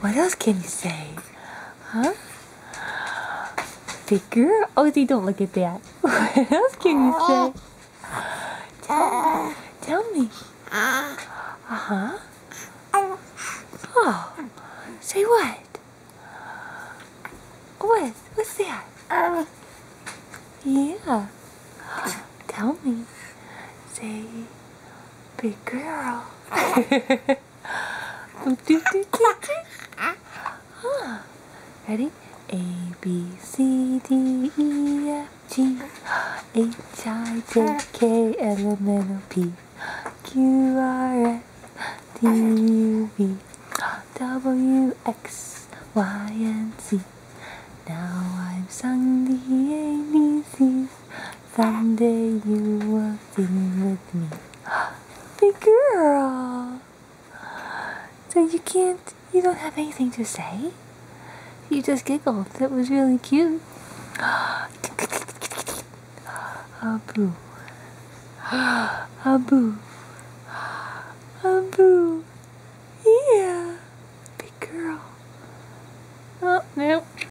What else can you say? Huh? Big girl? Oh, see, don't look at that. What else can you ah. say? Ah. Tell me. Tell me. Uh-huh. Oh. Say what? What? What's that? Yeah. Tell me. Say, big girl. Ready? A B C D E F G H I J K L M N O P Q R S T U V W X Y and Z. Now I've sung the ABCs. Someday you will sing with me. Big girl. So you can't, you don't have anything to say. You just giggled. That was really cute. Abu. Abu. Abu. Yeah. Big girl. Oh, no.